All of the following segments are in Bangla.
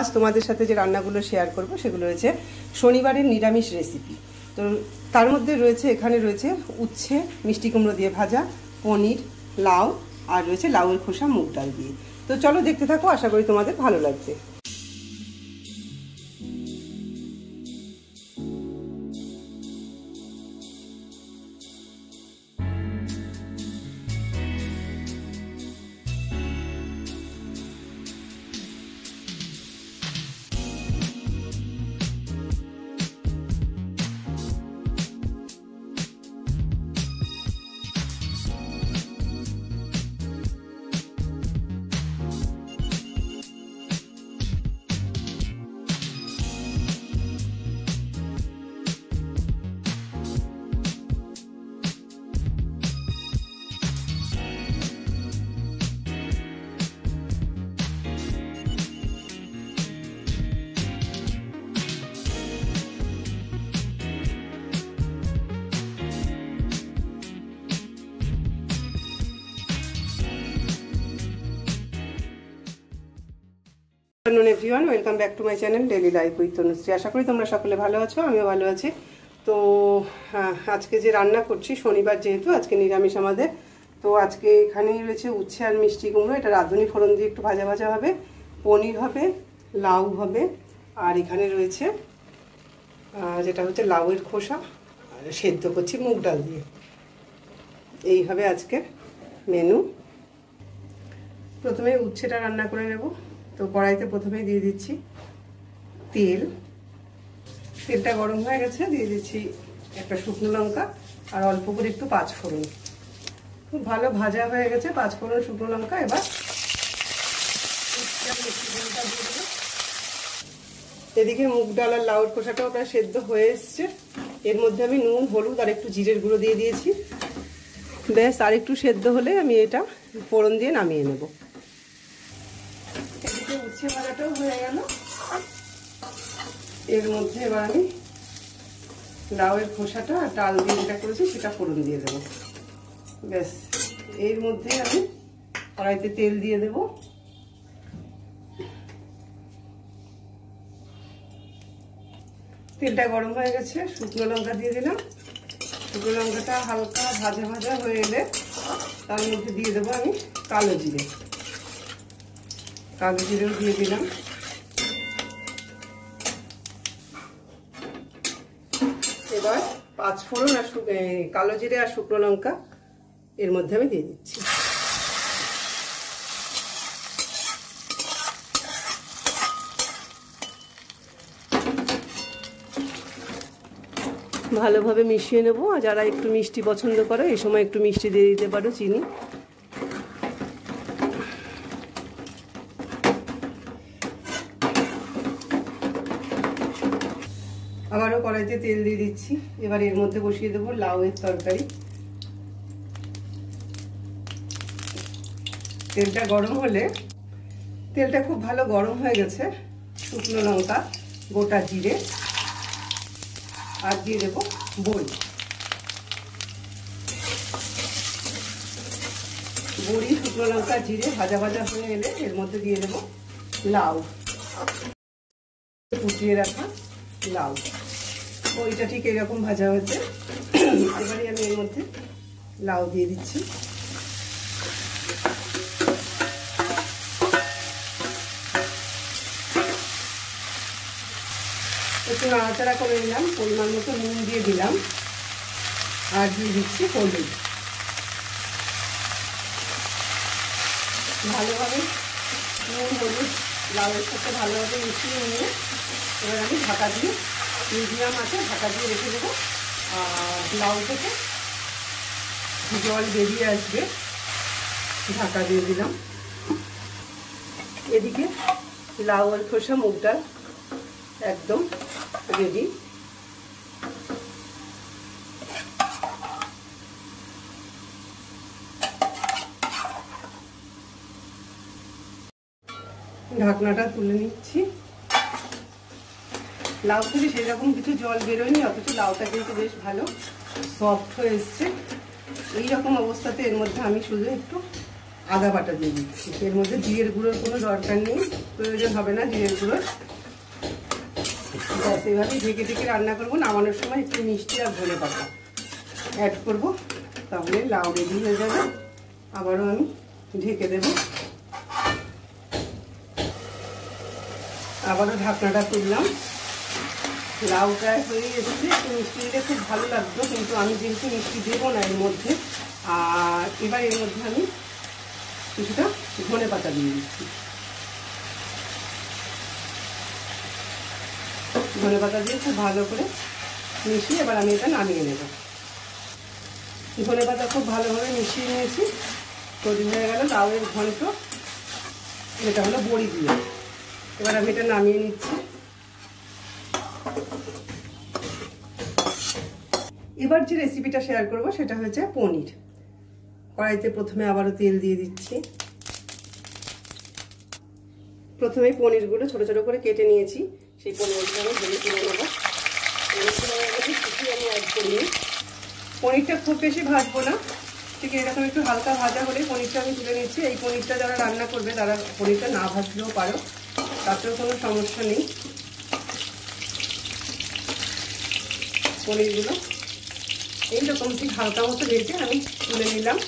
আজ তোমাদের সাথে যে রান্নাগুলো শেয়ার করব, সেগুলো রয়েছে শনিবারের নিরামিষ রেসিপি তো তার মধ্যে রয়েছে, এখানে রয়েছে উচ্ছে, মিষ্টি কুমড়ো দিয়ে ভাজা, পনির, লাউ, আর রয়েছে লাউয়ের খোসা, মুগ ডাল দিয়ে। তো চলো দেখতে থাকো, আশা করি তোমাদের ভালো লাগবে। Afternoon everyone welcome back to my channel daily life with Tanushree আশা করি তোমরা সকলে ভালো আছো, আমিও ভালো আছি। তো আজকে যে রান্না করছি, শনিবার যেহেতু, আজকে নিরামিষ আমাদের। তো আজকে এখানেই রয়েছে উচ্ছে আর মিষ্টি কুমড়ো। এটা রাঁধুনি ফোড়ন দিয়ে একটু ভাজা ভাজা হবে, পনির হবে, লাউ হবে, আর এখানে রয়েছে যেটা হচ্ছে লাউয়ের খোসা, আর সেদ্ধ করছি মুগ ডাল দিয়ে। এই হবে মেনু প্রথমে উচ্ছেটা রান্না করে নেব। তো কড়াইতে প্রথমে দিয়ে দিচ্ছি তেল। তেলটা গরম হয়ে গেছে, দিয়ে দিচ্ছি একটা শুকনো লঙ্কা আর অল্প করে একটু পাঁচ ফোড়ন খুব ভালো ভাজা হয়ে গেছে পাঁচ ফোড়ন শুকনো লঙ্কা। এবার এদিকে মুগ ডাল আর লাউর খোসাটাও প্রায় সেদ্ধ হয়ে এসছে। এর মধ্যে আমি নুন, হলুদ আর একটু জিরের গুঁড়ো দিয়ে দিয়েছি। ব্যাস, আর একটু সেদ্ধ হলে আমি এটা ফোড়ন দিয়ে নামিয়ে নেব। উচ্ছে ভাজাটাও হয়ে গেল। এর মধ্যে এবার আমি লাউয়ের খোসাটা আর ডাল দিয়ে যেটা করেছি সেটা ফোড়ন দিয়ে দেবো। ব্যাস, এর মধ্যে আমি কড়াইতে তেল দিয়ে দেব। তেলটা গরম হয়ে গেছে, শুকনো লঙ্কা দিয়ে দিলাম। শুকনো লঙ্কাটা হালকা ভাজা ভাজা হয়ে এলে তার মধ্যে দিয়ে দেবো আমি কালো জিরে। কালো জিরেও দিয়ে দিলাম। এবার পাঁচ ফোড়ন আর কালো জিরে আর শুকনো লঙ্কা এর মধ্যে আমি দিয়ে দিচ্ছি। ভালোভাবে মিশিয়ে নেব। আর যারা একটু মিষ্টি পছন্দ করে, এই সময় একটু মিষ্টি দিয়ে দিতে পারো চিনি আবারও কড়াইতে তেল দিয়ে দিচ্ছি। এবার এর মধ্যে বসিয়ে দেবো লাউয়ের তরকারি। তেলটা গরম হলে, তেলটা খুব ভালো গরম হয়ে গেছে। শুকনো লঙ্কা, গোটা জিরে, আর দিয়ে দেবো বড়ি। বড়ি, শুকনো লঙ্কা, জিরে ভাজা ভাজা হয়ে এলে এর মধ্যে দিয়ে দেবো লাউ। কুচিয়ে রাখা লাউ। ওইটা ঠিক এরকম ভাজা হয়েছে। এবারে আমি এর মধ্যে লাউ দিয়ে দিচ্ছি। একটু নাড়াচাড়া করে নিলাম, পরিমাণ মতো নুন দিয়ে দিলাম। আর দিয়ে দিচ্ছি হলুদ। ভালোভাবে নুন, হলুদ, লাউয়ের সাথে ভালোভাবে মিশিয়ে নিয়ে এবার আমি ঢাকা দিয়ে মিডিয়াম আছে, ঢাকা দিয়ে রেখে দেবো। লাউ থেকে জল বেরিয়ে আসবে, ঢাকা দিয়ে দিলাম। এদিকে লাউ আর খোসা, মুগ ডাল একদম রেডি ঢাকনাটা তুলে নিচ্ছি। লাউ থেকে সেরকম কিছু জল বেরোয়নি, অথচ লাউটা কিন্তু বেশ ভালো। সফট হয়ে এসছে। এইরকম অবস্থাতে এর মধ্যে আমি শুধু একটু আদা বাটা দিয়ে দিচ্ছি। এর মধ্যে জিরের গুঁড়োর কোনো দরকার নেই, প্রয়োজন হবে না জিরের গুঁড়োর ব্যাস এইভাবেই ঢেকে ঢেকে রান্না করব, নামানোর সময় একটু মিষ্টি আর ধনে পাতা অ্যাড করব, তাহলে লাউ রেডি হয়ে যাবে। আবারও আমি ঢেকে দেব। আবারও ঢাকনাটা তুললাম। লাউ প্রায় হয়ে এসেছে একটু মিষ্টি দিলে খুব ভালো লাগতো, কিন্তু আমি যেহেতু মিষ্টি দেবো না এর মধ্যে, আর এবার এর মধ্যে আমি কিছুটা ধনে পাতা দিয়ে দিচ্ছি। ধনে পাতা দিয়ে খুব ভালো করে মিশিয়ে এবার আমি এটা নামিয়ে নেব। ধনে পাতা খুব ভালোভাবে মিশিয়ে নিয়েছি, তৈরি হয়ে গেল লাউয়ের ঘন্ট, এটা হলো বড়ি দিয়ে। এবার আমি এটা নামিয়ে নিচ্ছি। এবার যে রেসিপিটা শেয়ার করব সেটা হচ্ছে পনির। কড়াইতে প্রথমে আবারও তেল দিয়ে দিচ্ছি। প্রথমে পনিরগুলো ছোট ছোট করে কেটে নিয়েছি। সেই পনিরগুলো আমি ভেজে তুলে নেব। আমি অ্যাড করিনি পনিরটা খুব বেশি ভাজবো না। ঠিক এরকম একটু হালকা ভাজা হলে পনিরটা আমি তুলে নিচ্ছি। এই পনিরটা যারা রান্না করবে, তারা পনিরটা না ভাজলেও পারো। তাতেও কোনো সমস্যা নেই। পনিরগুলো এইরকম ঠিক হালকা মতো ভেজে আমি তুলে নিলাম।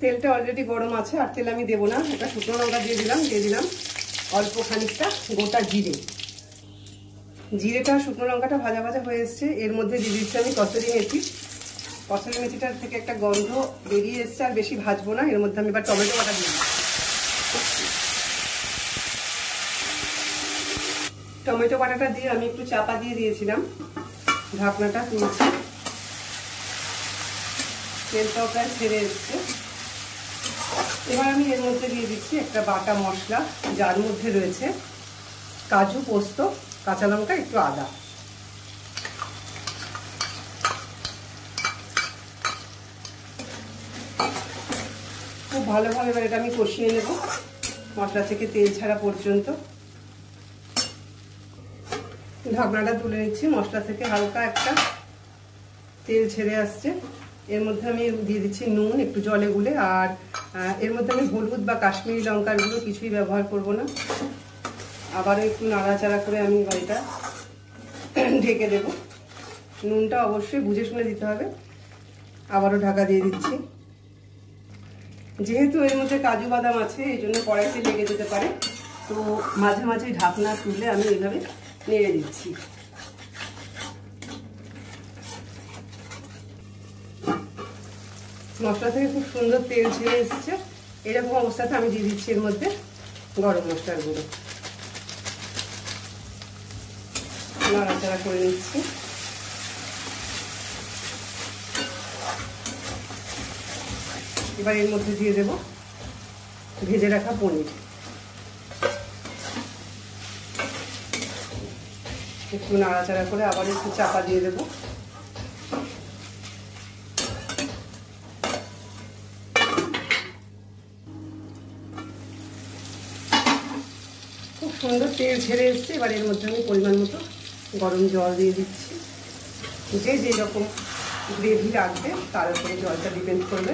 তেলটা অলরেডি গরম আছে, আর তেল আমি দেবো না। একটা শুকনো লঙ্কা দিয়ে দিলাম দিয়ে দিলাম অল্প খানিকটা গোটা জিরে। জিরেটা, শুকনো লঙ্কাটা ভাজা ভাজা হয়ে এসছে। এর মধ্যে দিয়ে দিচ্ছি আমি কচুরি মেথি। কচুরি মেথিটার থেকে একটা গন্ধ বেরিয়ে এসছে, আর বেশি ভাজবো না। এর মধ্যে আমি এবার টমেটো বাটা দিয়ে টমেটো বাটাটা দিয়ে আমি একটু চাপা দিয়ে দিয়েছিলাম। ঢাকনাটা তুলছি। তেলটাও ছেড়ে এসছে। এবার আমি এর মধ্যে দিয়ে দিচ্ছি একটা বাটা মশলা, যার মধ্যে রয়েছে কাজু, পোস্ত, কাঁচা লঙ্কা, একটু আদা। খুব ভালোভাবে এবার এটা আমি কষিয়ে নেব, মশলা থেকে তেল ছাড়া পর্যন্ত। ঢাকনাটা তুলে নিচ্ছি, মশলা থেকে হালকা একটা তেল ছেড়ে আসছে। এর মধ্যে আমি দিয়ে দিচ্ছি নুন, একটু জলে গুলে, আর এর মধ্যে আমি হলুদ বা কাশ্মীরি লঙ্কারগুলো কিছুই ব্যবহার করব না। আবারও একটু নাড়াচাড়া করে আমি বাড়িটা ঢেকে দেব। নুনটা অবশ্যই বুঝে শুনে দিতে হবে। আবারও ঢাকা দিয়ে দিচ্ছি। যেহেতু এর মধ্যে কাজু বাদাম আছে, এই জন্য কড়াইতে লেগে যেতে পারে। তো মাঝে মাঝে ঢাকনা তুলে আমি এইভাবে নেড়ে দিচ্ছি। মশলা থেকে খুব সুন্দর তেল ছেড়ে এসছে। এরকম অবস্থাতে আমি দিয়ে দিচ্ছি এর মধ্যে গরম মশলার গুঁড়ো। নাড়াচাড়া করে নিচ্ছি। এবার এর মধ্যে দিয়ে দেব ভেজে রাখা পনির। একটু নাড়াচাড়া করে আবার একটু চাপা দিয়ে দেবো খুব সুন্দর তেল ছেড়ে এসছে, এবার এর মধ্যে আমি পরিমাণ মতো গরম জল দিয়ে দিচ্ছি। যে যেই রকম গ্রেভি রাখবে তার উপরে জলটা ডিপেন্ড করবে।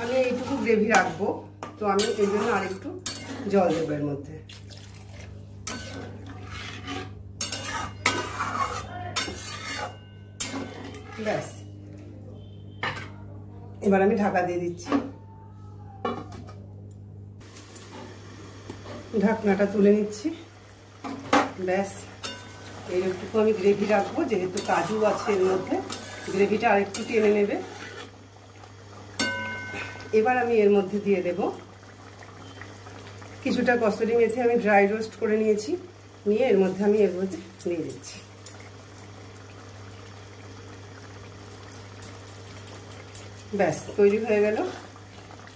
আমি এইটুকু গ্রেভি রাখব, তো আমি এই জন্য আরেকটু জল দেবো এর মধ্যে। ব্যাস। এবার আমি ঢাকা দিয়ে দিচ্ছি। ঢাকনাটা তুলে নিচ্ছি। ব্যাস, এইটুকু আমি গ্রেভি রাখব, যেহেতু কাজু আছে এর মধ্যে। গ্রেভিটা আরেকটু টেনে নেবে। এবার আমি এর মধ্যে দিয়ে দেব। কিছুটা কসুরি মেথি আমি ড্রাই রোস্ট করে নিয়েছি, নিয়ে এর মধ্যে আমি এর মধ্যে নিয়ে দিচ্ছি। ব্যাস, তৈরি হয়ে গেল।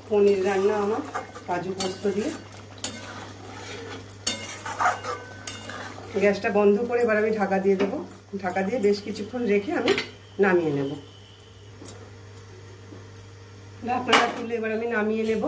পনির রান্না আমার, কাজু পোস্ত দিয়ে। গ্যাসটা বন্ধ করে এবার আমি ঢাকা দিয়ে দেবো। ঢাকা দিয়ে বেশ কিছুক্ষণ রেখে আমি নামিয়ে নেব। ঢাকনাটা তুলে এবার আমি নামিয়ে নেব।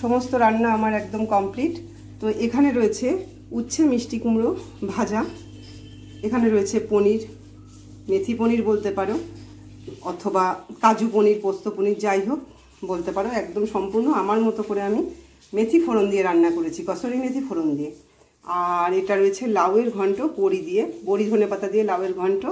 সমস্ত রান্না আমার একদম কমপ্লিট। তো এখানে রয়েছে উচ্ছে মিষ্টি কুমড়ো ভাজা। এখানে রয়েছে পনির, মেথি পনির বলতে পারো, অথবা কাজু পনির, পোস্ত পনির, যাই হোক বলতে পারো, একদম সম্পূর্ণ আমার মতো করে আমি মেথি ফোড়ন দিয়ে রান্না করেছি, কসরি মেথি ফোড়ন দিয়ে। আর এটা রয়েছে লাউয়ের ঘন্ট, বড়ি দিয়ে, বড়ি ধনে পাতা দিয়ে লাউয়ের ঘন্ট,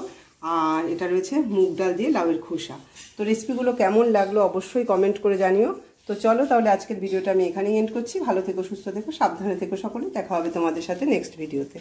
আর এটা রয়েছে মুগ ডাল দিয়ে লাউয়ের খোসা। তো রেসিপিগুলো কেমন লাগল অবশ্যই কমেন্ট করে জানিও। তো চলো তাহলে আজকের ভিডিওটা আমি এখানেই এন্ড করছি। ভালো থেকো, সুস্থ থেকো, সাবধানে থেকো সকলে। দেখা হবে তোমাদের সাথে নেক্সট ভিডিওতে